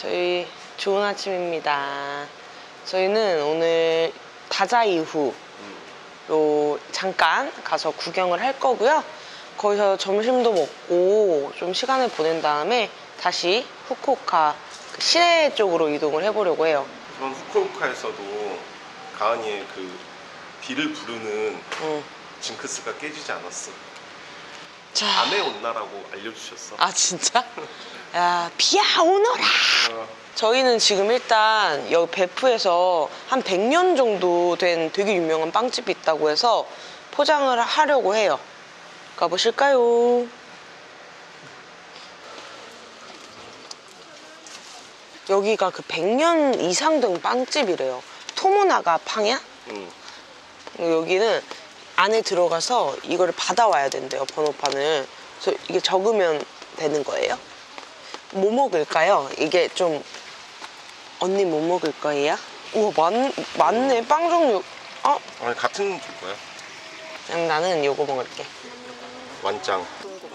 저희 좋은 아침입니다. 저희는 오늘 다자 이후로 잠깐 가서 구경을 할 거고요. 거기서 점심도 먹고 좀 시간을 보낸 다음에 다시 후쿠오카 그 시내 쪽으로 이동을 해보려고 해요. 이번 후쿠오카에서도 가은이의 그 비를 부르는 응. 징크스가 깨지지 않았어. 자, 밤에 온나라고 알려주셨어. 아 진짜? 야 비야 오너라. 어, 저희는 지금 일단 여기 베프에서 한 100년 정도 된 되게 유명한 빵집이 있다고 해서 포장을 하려고 해요. 가보실까요? 여기가 그 100년 이상 된 빵집이래요. 토모나가 팡야? 응. 여기는 안에 들어가서 이거를 받아와야 된대요, 번호판을. 그래서 이게 적으면 되는 거예요. 뭐 먹을까요? 이게 좀 언니 뭐 먹을 거예요? 우와 많, 많네 빵 종류 어? 아니 같은 줄 거야. 그냥 나는 요거 먹을게 완짱.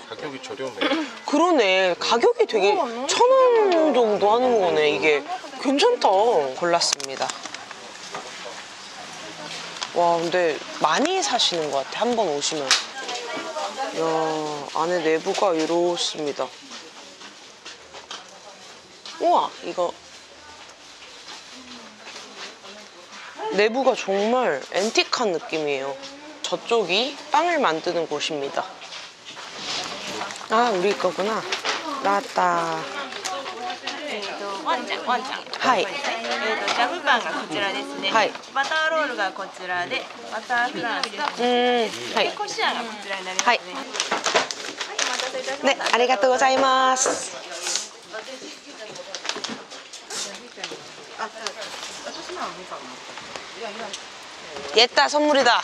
가격이 저렴해. 그러네 가격이 되게 천 원 정도 하는 거네 이게 괜찮다 골랐습니다 와 근데 많이 사시는 것 같아 한 번 오시면. 야 안에 내부가 이렇습니다. 우와 이거. 내부가 정말 앤틱한 느낌이에요. 저쪽이 빵을 만드는 곳입니다. 아 우리 거구나. 나왔다. 완장 완장. ンちゃんワンちゃんはいえー、とジャムパンがこちらですね、はいバターロールがこちらでバターフランスがこちら 음 でこしあんがこちらになりますねはいはい、お待たせいたしま 네 したありがとうございます 옛다 선물이다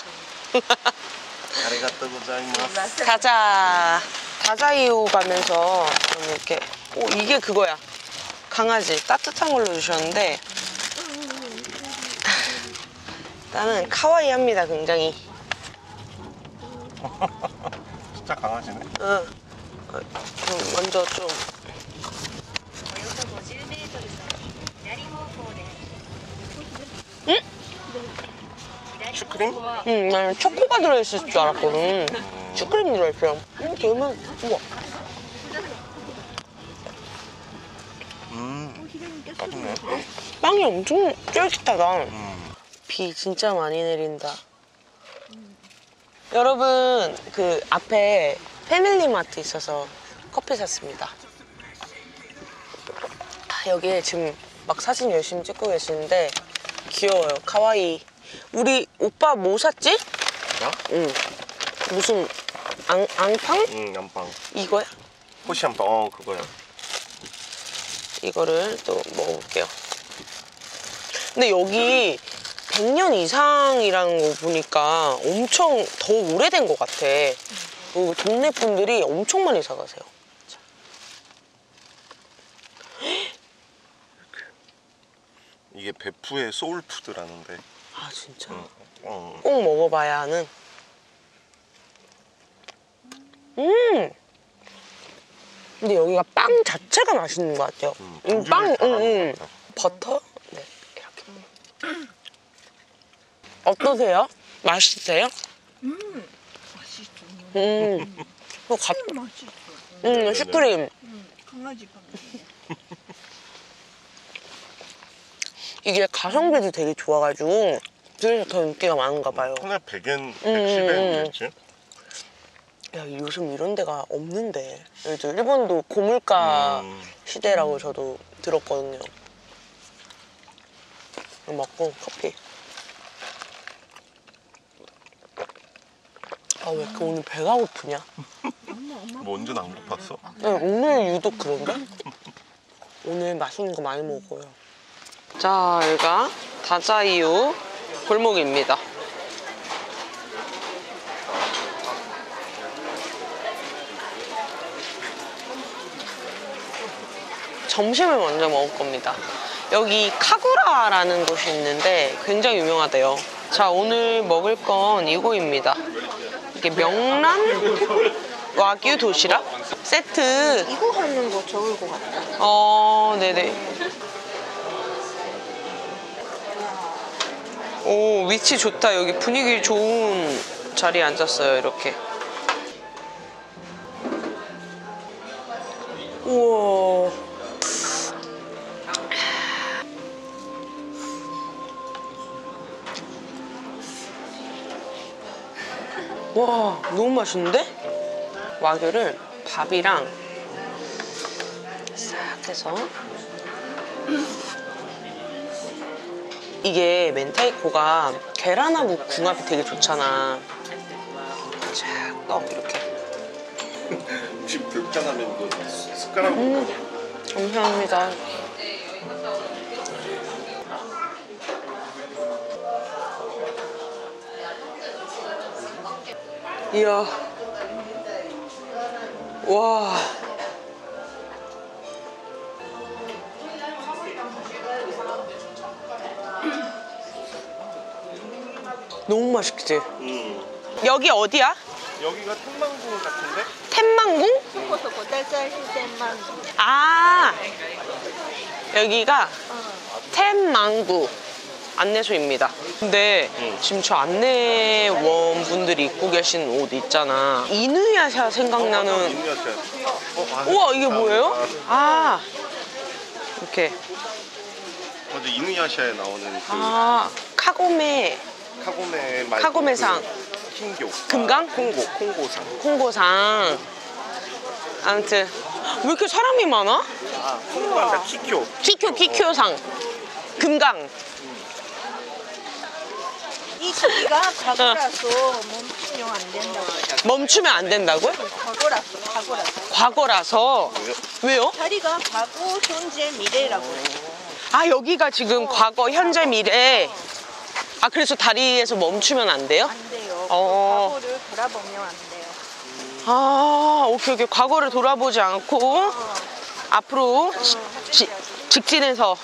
아리가또 고자이마스. 가자 다자이오 가면서 좀 이렇게 오 이게 그거야 강아지 따뜻한 걸로 주셨는데 나는 카와이합니다 굉장히 진짜 강아지네 응 어, 어 먼저 좀 응? 나는 초코가 들어있을 줄 알았거든. 음. 슈크림 들어있어. 이렇게 얼마나, 우와. 빵이 엄청 쫄깃하다. 음. 비 진짜 많이 내린다. 여러분, 그 앞에 패밀리마트 있어서 커피 샀습니다. 아, 여기에 지금 막 사진 열심히 찍고 계시는데 귀여워요. 카와이. 우리 오빠 뭐 샀지? 야? 응. 무슨 앙, 앙팡? 응, 안빵. 이거야? 호시안빵. 어, 그거야. 이거를 또 먹어볼게요. 근데 여기 100년 이상이라는 거 보니까 엄청 더 오래된 것 같아. 그리고 동네 분들이 엄청 많이 사가세요. 이게 베프의 소울푸드라는데. 아 진짜 응. 어. 꼭 먹어봐야 하는. 음. 근데 여기가 빵 자체가 맛있는 것 같아요. 음, 음, 빵, 잘하는 음, 음. 것 같아. 버터? 네. 어떠세요? 맛있으세요? 음, 맛있어. 음. 또 가, 맛있어. 음, 슈크림. 음, 강아지 빵. 이게 가성비도 되게 좋아가지고 그래서 더 인기가 많은가 봐요. 하나 100엔, 음, 110엔이겠지? 야, 요즘 이런 데가 없는데. 일본도 고물가 음. 시대라고 저도 들었거든요. 먹고 커피. 아, 왜 이렇게 오늘 배가 고프냐? 뭐 언제 안 고팠어? 네, 오늘 유독 그런가? 오늘 맛있는 거 많이 먹어요. 자, 여기가 다자이유 골목입니다. 점심을 먼저 먹을 겁니다. 여기 카구라라는 곳이 있는데 굉장히 유명하대요. 자, 오늘 먹을 건 이거입니다. 이게 명란? 와규 도시락 세트. 이거 하는 거 좋을 것 같아. 어, 네네. 오, 위치 좋다. 여기 분위기 좋은 자리에 앉았어요, 이렇게. 우와. 와, 너무 맛있는데? 와규를 밥이랑 싹 해서 이게 멘타이코가 계란하고 궁합이 되게 좋잖아 쫙떡 이렇게 집 불편하면 그 숟가락으로 음. 감사합니다 이야 와 너무 맛있지? 음. 여기 어디야? 여기가 텐망궁 같은데? 텐망궁? 아 여기가 어. 텐망구 안내소입니다 근데 응. 지금 저 안내원 분들이 입고 계신 옷 있잖아. 이누야샤 생각나는. 인류아시아. 어, 아, 우와 이게 뭐예요? 아 이렇게 맞아 이누야시아에 나오는 그 아 카고메 카고메 말 카고메상. 그 킹교 금강 콩고 콩고상 홍보상. 아무튼 왜 이렇게 사람이 많아? 아 아니라 키쿄 키쿄 키쿄상 금강. 이 기가 과거라서 멈추면 안 된다고. 멈추면 안 된다고요? 과거라서, 과거라서. 과거라서 왜요? 다리가 과거, 현재, 미래라고. 아 여기가 지금 과거 현재 미래 아 그래서 다리에서 멈추면 안 돼요? 안 돼요. 어. 과거를 돌아보면 안 돼요. 아 오케이 오케이 과거를 돌아보지 않고 앞으로 지- 지- 직진해서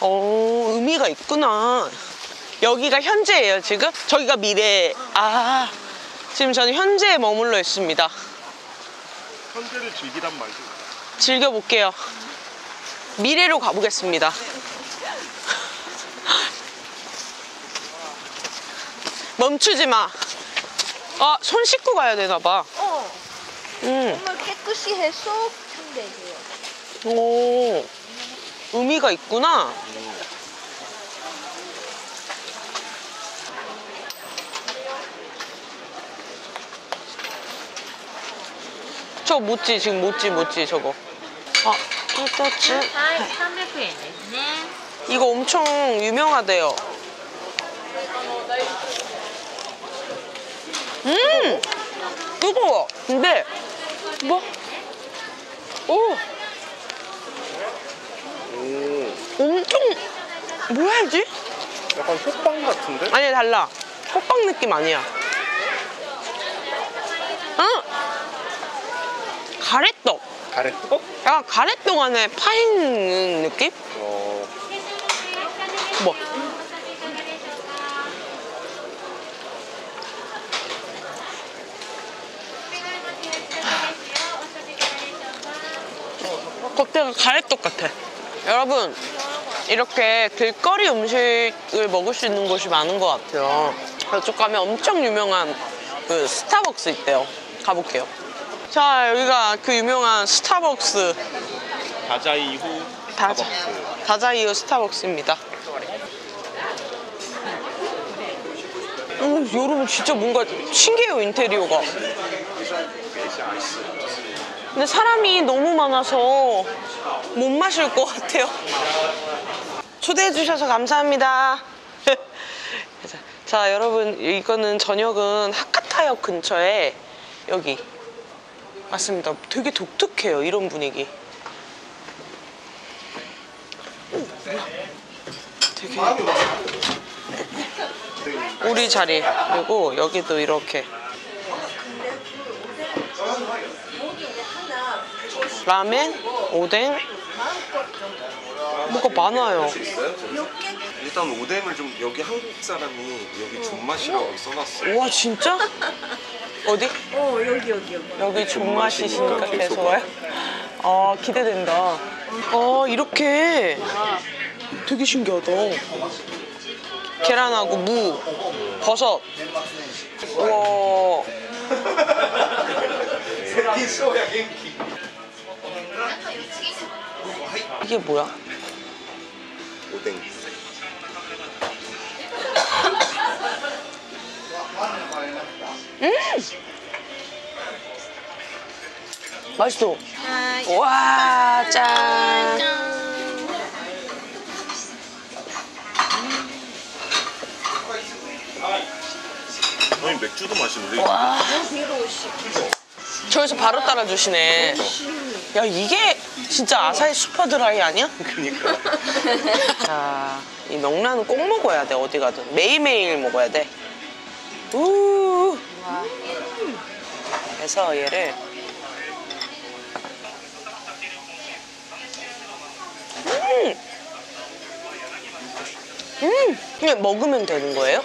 어 의미가 있구나 여기가 현재예요 지금 저기가 미래 아 지금 저는 현재에 머물러 있습니다 현재를 즐기란 말이죠 즐겨볼게요. 미래로 가보겠습니다. 멈추지 마. 아, 손 씻고 가야 되나 봐. 어, 음. 정말 깨끗이 해서 편대해요. 오. 의미가 있구나. 저 못지 지금 못지 못지 저거. 아, 또또츠. はい、300円ですね。 이거 엄청 유명하대요. 음! 뜨거워. 근데, 뭐? 오! 오 엄청, 뭐야, 이지? 약간 호빵 같은데? 아니, 달라. 호빵 느낌 아니야. 응! 가래떡. 가래떡? 약간 가래떡 안에 파 있는 느낌? 어 뭐? 겉에가 가래떡 같아. 여러분, 이렇게 길거리 음식을 먹을 수 있는 곳이 많은 것 같아요. 이쪽 가면 엄청 유명한 그 스타벅스 있대요. 가볼게요. 자, 여기가 그 유명한 스타벅스. 다자 이후 다자, 스타벅스 다자이어 스타벅스입니다. 오, 여러분 진짜 뭔가 신기해요 인테리어가. 근데 사람이 너무 많아서 못 마실 것 같아요. 초대해 주셔서 감사합니다. 자, 자, 여러분 이거는 저녁은 하카타역 근처에 여기 맞습니다. 되게 독특해요 이런 분위기. 되게 우리 자리 그리고 여기도 이렇게 라멘, 오뎅 뭐가 많아요. 일단 오뎅을 좀 여기 한국 사람이 여기 존맛이라고 써놨어. 와 진짜? 어디? 어 여기 여기 여기. 여기 존맛이시니까 계속 와요? 아 기대된다. 아 이렇게 되게 신기하다. 계란하고 무, 버섯. 우와. 이게 뭐야? 오뎅. 맛있어. 와, 짠. 아니 맥주도 맛있는데. 저기서 바로 따라주시네. 야, 이게 진짜 아사히 슈퍼 드라이 아니야? 그니까. 자, 이 명란은 꼭 먹어야 돼, 어디 가든. 매일매일 먹어야 돼. 우. 그래서 얘를. 음! 음! 그냥 먹으면 되는 거예요?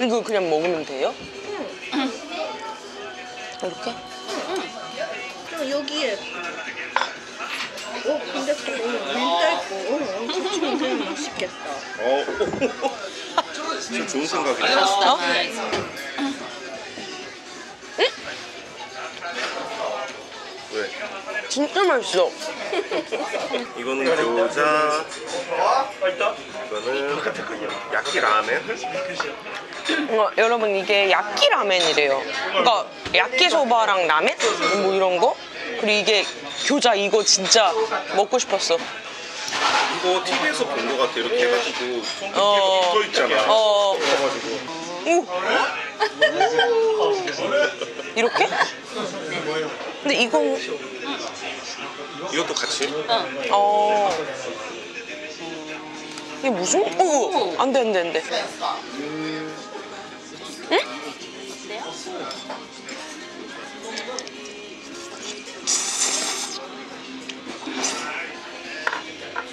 이거 그냥 먹으면 돼요? 이렇게? 좀 여기에. 어 근데 또 멘탈 거 엄청 좀 맛있겠다. 어. 진짜 좋은 생각이네. 어? 진짜 맛있어. 이거는 교자. 이거는 야끼 라멘. 어, 여러분 이게 야끼 라멘이래요. 그러니까 야끼 소바랑 라멘 뭐 이런 거. 그리고 이게 교자 이거 진짜 먹고 싶었어. 이거 TV에서 본 거 같아. 이렇게 해가지고 손 어. 붙어 있잖아. 어. 붙어가지고. 우. 이렇게? 근데 이건 이것도 같이. 어. 이게 무슨? 어, 안돼 안 돼 안 돼. 응?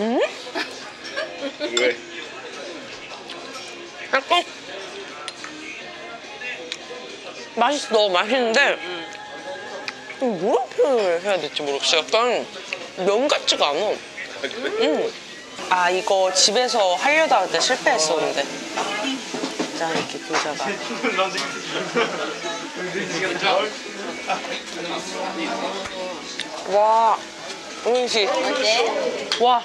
음? 왜? 약간 맛있어 너무 맛있는데 뭐라 표현을 해야 될지 모르겠어. 약간 면 같지가 않아. 음. 아 이거 집에서 하려다 할때 실패했었는데. 자 이렇게 교자가. 와. 오은씨 와